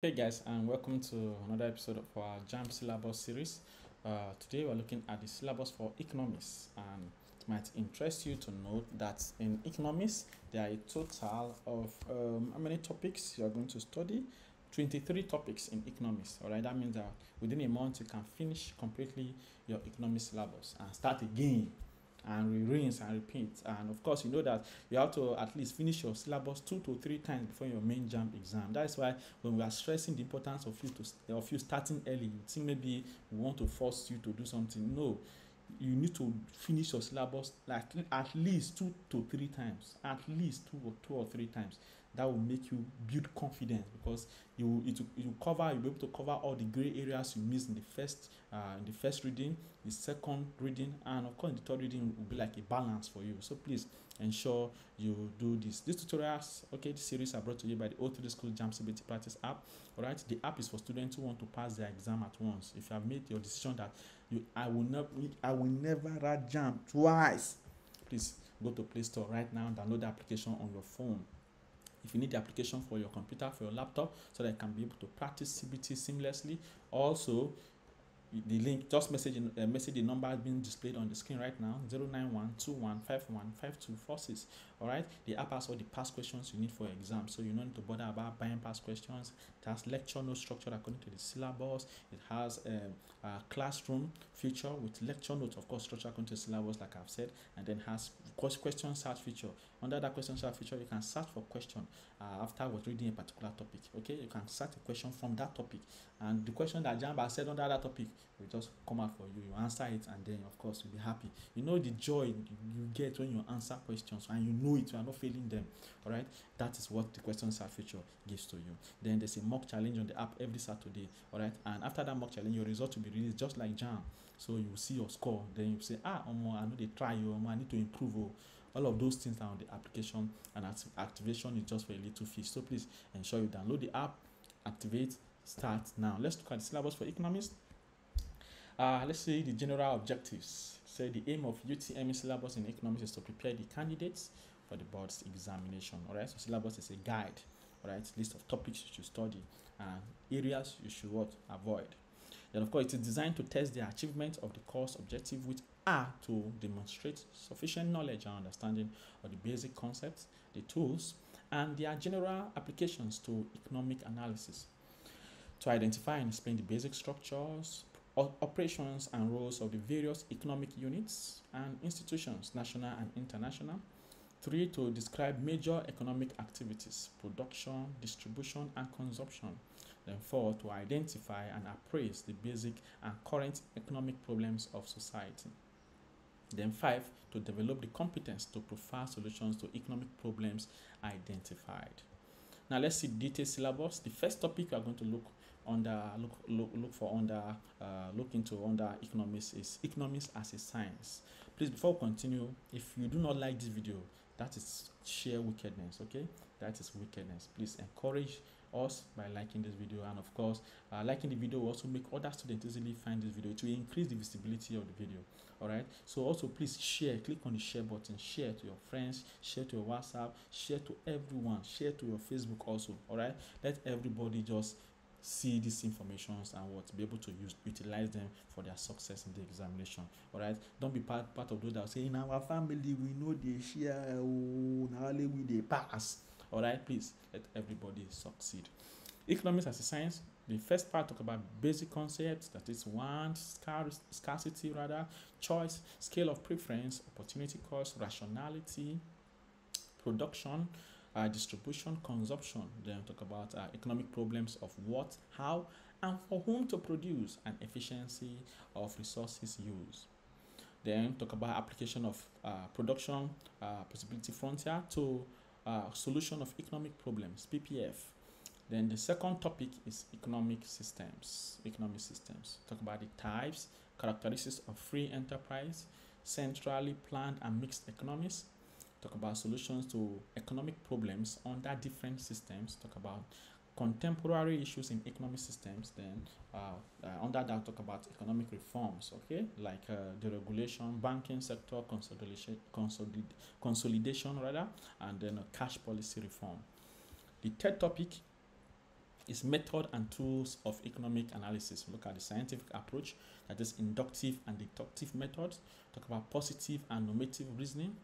Hey guys, and welcome to another episode of our JAMB syllabus series. Uh, today we're looking at the syllabus for economics, and it might interest you to note that in economics there are a total of um, how many topics you are going to study? 23 topics in economics. All right, that means that within a month you can finish completely your economics syllabus and start again and rinse and repeat. And of course, you know that you have to at least finish your syllabus two to three times before your main JAM exam. That's why when we are stressing the importance of you to of you starting early, you think maybe we want to force you to do something. No, you need to finish your syllabus like at least two to three times. At least two or two or three times that will make you build confidence because you it will, it will cover you'll be able to cover all the gray areas you missed in the first uh, in the first reading the second reading and of course the third reading will be like a balance for you. So please ensure you do this. These tutorials okay this series are brought to you by the o3 school jam cbt practice app. All right the app is for students who want to pass their exam at once. If you have made your decision that you i will not i will never write jam twice please go to play store right now download the application on your phone if you need the application for your computer for your laptop so that you can be able to practice cbt seamlessly. Also the link just message uh, message the number being displayed on the screen right now 091 all right? The app has all the past questions you need for exam. So you don't need to bother about buying past questions. It has lecture notes structure according to the syllabus. It has um, a classroom feature with lecture notes of course structure according to syllabus like i've said and then has question search feature. Under that question search feature you can search for question uh, after was reading a particular topic. Okay? You can search a question from that topic. And the question that jamba said under that topic will just come out for you you answer it and then of course you'll be happy. You know the joy you get when you answer questions and you know it you are not failing them all right that is what the question search feature gives to you. Then there's a mock challenge on the app every saturday all right and after that mock challenge your result will be released just like jam. So you see your score then you say ah omo i know they try you omo i need to improve oh all of those things are on the application and activation is just for a little fee. So please ensure you download the app activate start now. Let's look at the syllabus for economics uh, let's see the general objectives. Say the aim of utme syllabus in economics is to prepare the candidates for the board's examination all right so syllabus is a guide all right list of topics you should study and areas you should what? Avoid. Then of course it is designed to test the achievement of the course objective which are to demonstrate sufficient knowledge and understanding of the basic concepts the tools and their general applications to economic analysis. To identify and explain the basic structures operations and roles of the various economic units and institutions national and international Three, to describe major economic activities, production, distribution, and consumption. Then four, to identify and appraise the basic and current economic problems of society. Then five, to develop the competence to provide solutions to economic problems identified. Now let's see detailed syllabus. The first topic we are going to look under look look, look for under uh, look into under economics is economics as a science. Please before we continue, if you do not like this video, that is sheer wickedness okay that is wickedness please encourage us by liking this video and of course uh, liking the video will also make other students easily find this video to increase the visibility of the video all right so also please share click on the share button share to your friends share to your whatsapp share to everyone share to your facebook also all right let everybody just see these informations and what be able to use utilize them for their success in the examination all right don't be part part of those that say in our family we know they share oh na only we dey pass all right please let everybody succeed. Economics as a science the first part talk about basic concepts that is want scarcity rather choice scale of preference opportunity cost rationality production uh, distribution, consumption. Then talk about uh, economic problems of what, how, and for whom to produce, and efficiency of resources used. Then talk about application of uh, production, uh, possibility frontier to uh, solution of economic problems, PPF. Then the second topic is economic systems. Economic systems. Talk about the types, characteristics of free enterprise, centrally planned and mixed economies, talk about solutions to economic problems under different systems, talk about contemporary issues in economic systems, then uh, uh, under that talk about economic reforms, okay, like uh, deregulation, banking sector consolidation, consolid consolidation rather, and then cash policy reform. The third topic is method and tools of economic analysis. Look at the scientific approach, that is inductive and deductive methods. Talk about positive and normative reasoning.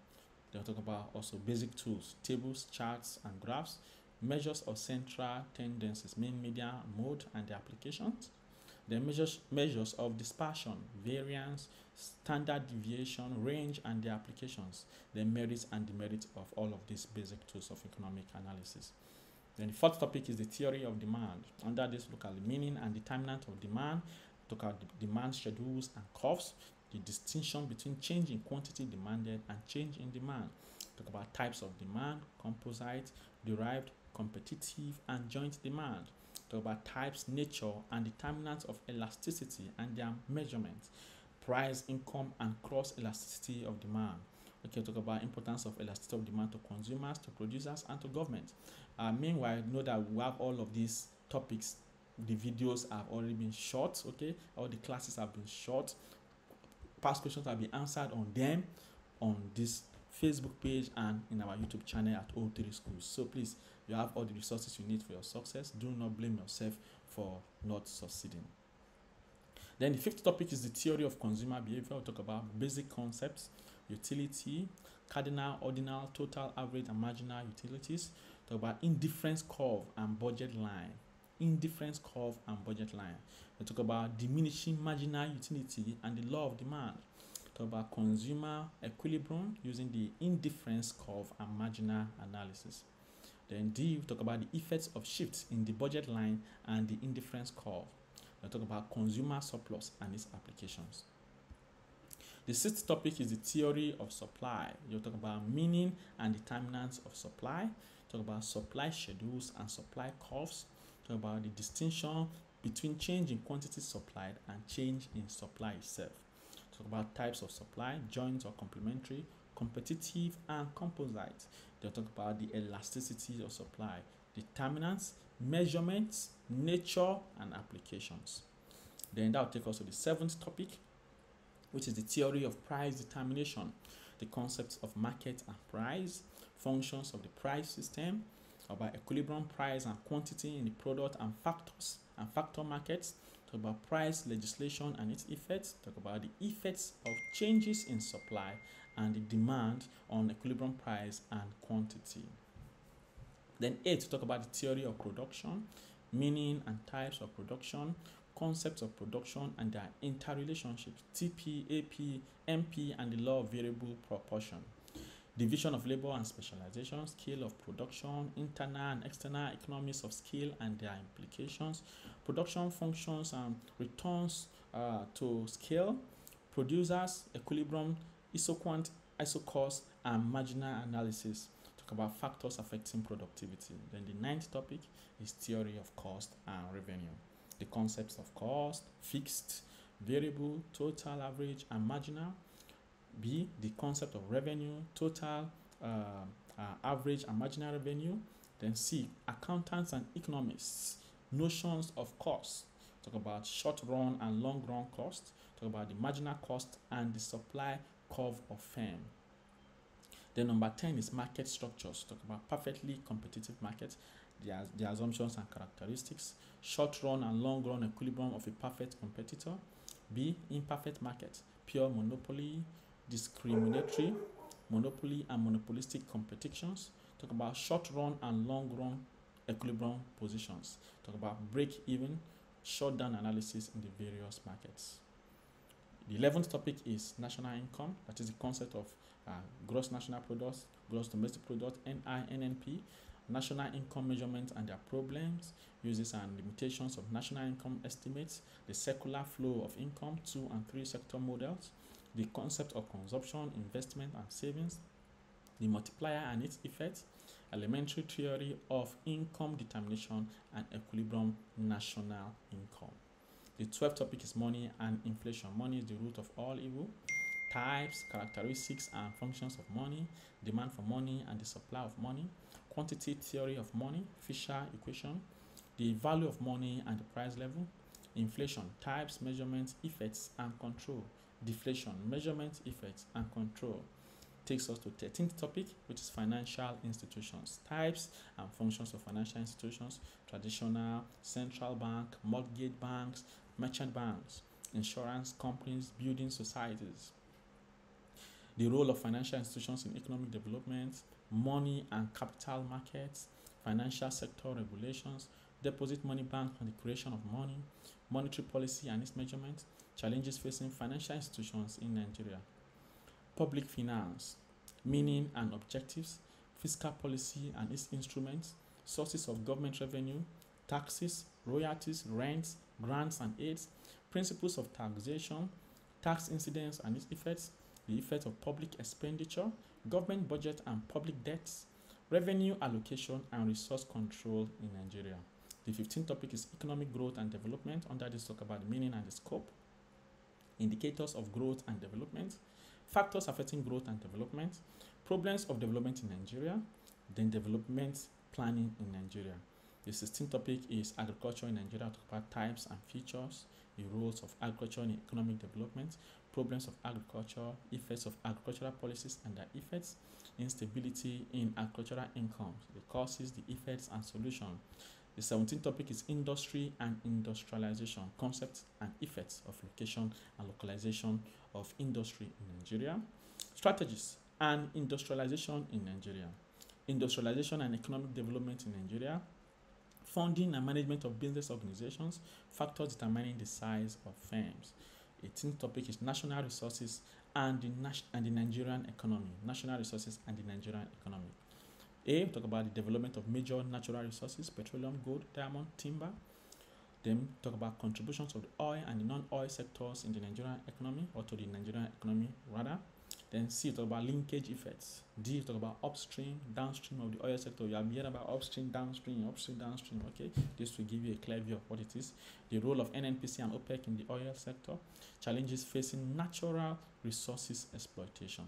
Then we'll talk about also basic tools, tables, charts, and graphs, measures of central tendencies, mean media mode and the applications. Then measures measures of dispersion, variance, standard deviation, range, and the applications. The merits and demerits of all of these basic tools of economic analysis. Then the fourth topic is the theory of demand. Under this, look at the meaning and determinant of demand, look at the demand schedules and curves, the distinction between change in quantity demanded and change in demand. Talk about types of demand, composite, derived, competitive, and joint demand. Talk about types, nature, and determinants of elasticity and their measurement. Price, income, and cross elasticity of demand. Okay, talk about importance of elasticity of demand to consumers, to producers, and to government. Uh, meanwhile, know that we have all of these topics. The videos have already been short. Okay, all the classes have been short. Past questions have been answered on them on this Facebook page and in our YouTube channel at O3 Schools. So please, you have all the resources you need for your success. Do not blame yourself for not succeeding. Then the fifth topic is the theory of consumer behavior. We'll talk about basic concepts, utility, cardinal, ordinal, total, average, and marginal utilities. Talk about indifference curve and budget line. Indifference curve and budget line. We talk about diminishing marginal utility and the law of demand. Talk about consumer equilibrium using the indifference curve and marginal analysis. Then D, we talk about the effects of shifts in the budget line and the indifference curve. We talk about consumer surplus and its applications. The sixth topic is the theory of supply. You'll talk about meaning and determinants of supply. Talk about supply schedules and supply curves. Talk about the distinction between change in quantity supplied and change in supply itself. Talk about types of supply, joint or complementary, competitive and composite. They'll talk about the elasticity of supply, determinants, measurements, nature, and applications. Then that will take us to the seventh topic, which is the theory of price determination, the concepts of market and price, functions of the price system, about equilibrium price and quantity in the product and factors and factor markets, talk about price legislation and its effects, talk about the effects of changes in supply and the demand on equilibrium price and quantity. Then eight, talk about the theory of production, meaning and types of production, concepts of production and their interrelationships, TP, AP, MP, and the law of variable proportion. Division of labor and specialization, scale of production, internal and external economies of scale and their implications, production functions and returns uh, to scale, producers, equilibrium, isoquant, isocost, and marginal analysis. Talk about factors affecting productivity. Then the ninth topic is theory of cost and revenue the concepts of cost, fixed, variable, total, average, and marginal. B, the concept of revenue, total, uh, uh, average, and marginal revenue. Then C, accountants and economists, notions of cost. Talk about short run and long run cost. Talk about the marginal cost and the supply curve of firm. Then number 10 is market structures. Talk about perfectly competitive market the, the assumptions and characteristics, short run and long run equilibrium of a perfect competitor, B, imperfect market, pure monopoly, discriminatory, monopoly and monopolistic competitions, talk about short run and long run equilibrium positions, talk about break even, shutdown analysis in the various markets. The 11th topic is national income, that is the concept of uh, gross national product, gross domestic product, NI, national income measurement and their problems, uses and limitations of national income estimates, the circular flow of income, two and three sector models, the concept of consumption, investment, and savings, the multiplier and its effects, elementary theory of income determination, and equilibrium national income. The 12th topic is money and inflation. Money is the root of all evil. Types, characteristics, and functions of money, demand for money, and the supply of money quantity theory of money, Fisher equation, the value of money and the price level, inflation, types, measurements, effects, and control, deflation, measurement effects, and control, takes us to 13th topic, which is financial institutions, types and functions of financial institutions, traditional, central bank, mortgage banks, merchant banks, insurance companies, building societies. The role of financial institutions in economic development, money and capital markets, financial sector regulations, deposit money bank and the creation of money, monetary policy and its measurement, challenges facing financial institutions in Nigeria. Public finance, meaning and objectives, fiscal policy and its instruments, sources of government revenue, taxes, royalties, rents, grants and aids, principles of taxation, tax incidence and its effects, the effect of public expenditure, government budget and public debts, revenue allocation and resource control in Nigeria. The 15th topic is economic growth and development. Under this, talk about the meaning and the scope, indicators of growth and development, factors affecting growth and development, problems of development in Nigeria, then development planning in Nigeria. The 16th topic is agriculture in Nigeria, talk about types and features, the roles of agriculture in economic development, problems of agriculture, effects of agricultural policies and their effects, instability in agricultural incomes, the causes, the effects, and solution. The 17th topic is industry and industrialization, concepts and effects of location and localization of industry in Nigeria, strategies and industrialization in Nigeria, industrialization and economic development in Nigeria, funding and management of business organizations, factors determining the size of firms. 18th topic is national resources and the, and the Nigerian economy, national resources and the Nigerian economy. A, we talk about the development of major natural resources, petroleum, gold, diamond, timber. Then talk about contributions of the oil and the non-oil sectors in the Nigerian economy, or to the Nigerian economy rather. Then C, talk about linkage effects. D, talk about upstream, downstream of the oil sector. You have heard about upstream, downstream, upstream, downstream. Okay, this will give you a clear view of what it is. The role of NNPC and OPEC in the oil sector. Challenges facing natural resources exploitation.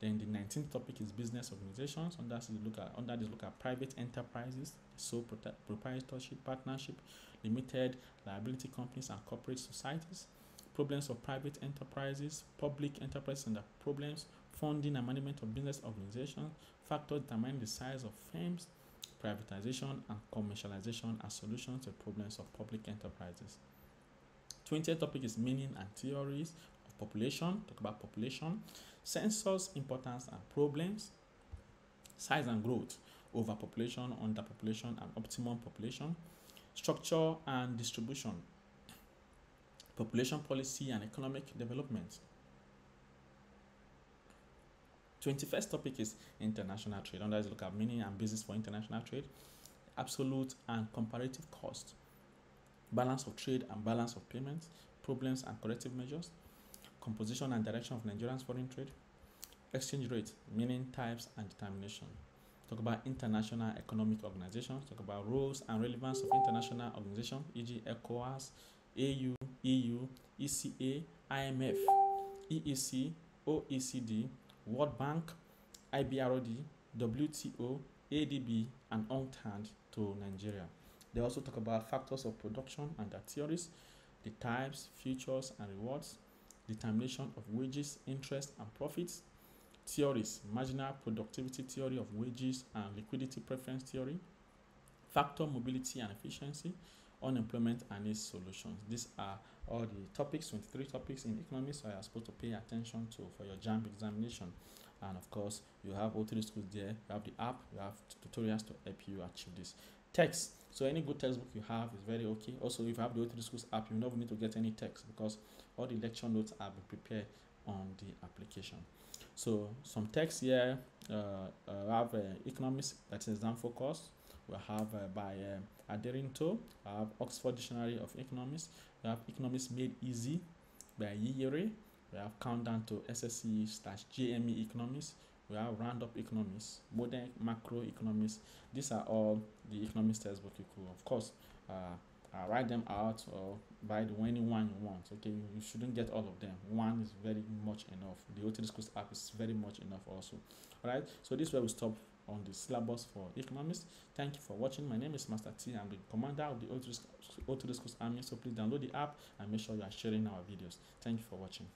Then the 19th topic is business organizations. Under this look at under this look at private enterprises, sole proprietorship, partnership, limited liability companies, and corporate societies. Problems of private enterprises, public enterprises, and the problems, funding and management of business organizations, factors determining the size of firms, privatization and commercialization as solutions to problems of public enterprises. 20th topic is meaning and theories population. Talk about population census importance and problems, size and growth, overpopulation, underpopulation, and optimum population, structure and distribution, population policy and economic development. 21st topic is international trade. Under this look at meaning and basis for international trade, absolute and comparative cost, balance of trade and balance of payments, problems and corrective measures, composition and direction of Nigeria's foreign trade, exchange rate, meaning types and determination. Talk about international economic organizations, talk about roles and relevance of international organizations, e.g. ECOWAS, AU, EU, ECA, IMF, EEC, OECD, World Bank, IBRD, WTO, ADB, and UNCTAD to Nigeria. They also talk about factors of production and their theories, the types, features, and rewards, determination of wages, interest, and profits, theories, marginal productivity theory of wages and liquidity preference theory, factor mobility and efficiency, unemployment and its solutions. These are all the topics, 23 topics in economics so you are supposed to pay attention to for your JAMB examination. And of course, you have O3 Schools there, you have the app, you have tutorials to help you achieve this. Text. So any good textbook you have is very okay. Also, if you have the O3 schools app, you never need to get any text because all the lecture notes have been prepared on the application. So some text here uh, uh, have uh, economics that is exam focus. We have uh, by uh, Aderinto. I have Oxford Dictionary of Economics. We have Economics Made Easy by Yiyere. We have Countdown to SSE slash JME Economics. We have Roundup Economics, Modern Macro Economics. These are all the economics textbook you could, of course, uh, uh, write them out or buy the any one you want okay? You, shouldn't get all of them. One is very much enough. The O3 schools app is very much enough also. All right? So this is where we stop on the syllabus for economics. Thank you for watching. My name is master t. I'm the commander of the O3 schools army. So please download the app and make sure you are sharing our videos. Thank you for watching